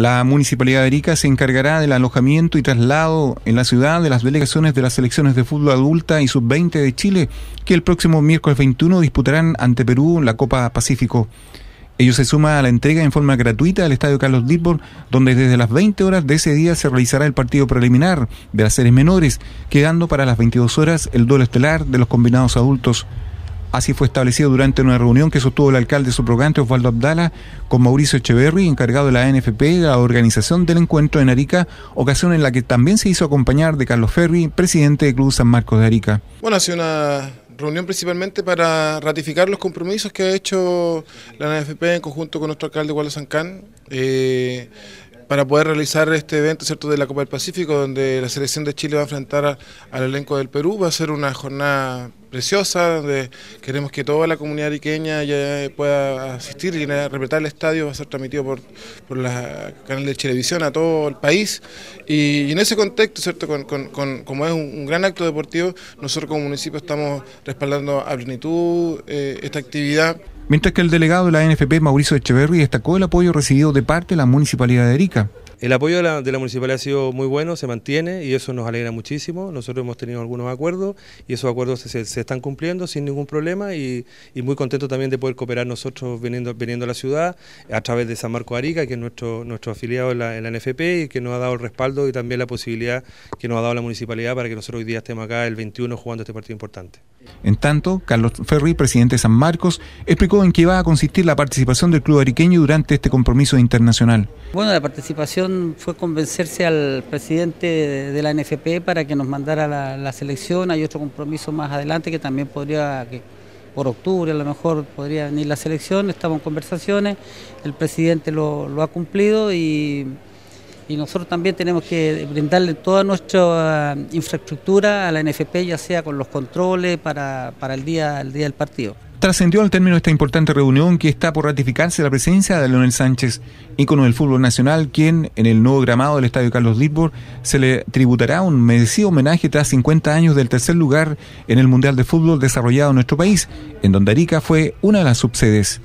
La Municipalidad de Arica se encargará del alojamiento y traslado en la ciudad de las delegaciones de las selecciones de fútbol adulta y sub-20 de Chile, que el próximo miércoles 21 disputarán ante Perú la Copa Pacífico. Ello se suma a la entrega en forma gratuita del Estadio Carlos Lidbor, donde desde las 20 horas de ese día se realizará el partido preliminar de las series menores, quedando para las 22 horas el duelo estelar de los combinados adultos. Así fue establecido durante una reunión que sostuvo el alcalde subrogante Osvaldo Abdala con Mauricio Echeverry, encargado de la NFP de la organización del encuentro en Arica, ocasión en la que también se hizo acompañar de Carlos Ferri, presidente del Club San Marcos de Arica. Bueno, ha sido una reunión principalmente para ratificar los compromisos que ha hecho la NFP en conjunto con nuestro alcalde Waldo Sancán. Eh, para poder realizar este evento cierto de la Copa del Pacífico, donde la selección de Chile va a enfrentar al elenco del Perú. Va a ser una jornada preciosa, donde queremos que toda la comunidad ariqueña ya pueda asistir y repretar el estadio, va a ser transmitido por, por la canal de televisión a todo el país. Y, en ese contexto, ¿cierto? como es un, gran acto deportivo, nosotros como municipio estamos respaldando a plenitud eh, esta actividad. Mientras que el delegado de la NFP, Mauricio Echeverri, destacó el apoyo recibido de parte de la Municipalidad de Arica. El apoyo de la, municipalidad ha sido muy bueno, se mantiene y eso nos alegra muchísimo. Nosotros hemos tenido algunos acuerdos y esos acuerdos se, están cumpliendo sin ningún problema y, muy contento también de poder cooperar nosotros viniendo, viniendo a la ciudad a través de San Marco Arica, que es nuestro, nuestro afiliado en la, en la NFP y que nos ha dado el respaldo y también la posibilidad que nos ha dado la municipalidad para que nosotros hoy día estemos acá el 21 jugando este partido importante. En tanto, Carlos Ferri, presidente de San Marcos, explicó en qué va a consistir la participación del club ariqueño durante este compromiso internacional. Bueno, la participación fue convencerse al presidente de la NFP para que nos mandara la, selección. Hay otro compromiso más adelante que también podría, que por octubre a lo mejor podría venir la selección. Estamos en conversaciones, el presidente lo ha cumplido y y nosotros también tenemos que brindarle toda nuestra eh, infraestructura a la NFP, ya sea con los controles para, el, día, el día del partido. Trascendió al término de esta importante reunión que está por ratificarse la presencia de Leonel Sánchez, ícono del fútbol nacional, quien en el nuevo gramado del Estadio Carlos Lidbor se le tributará un merecido homenaje tras 50 años del tercer lugar en el Mundial de Fútbol desarrollado en nuestro país, en donde Arica fue una de las subsedes.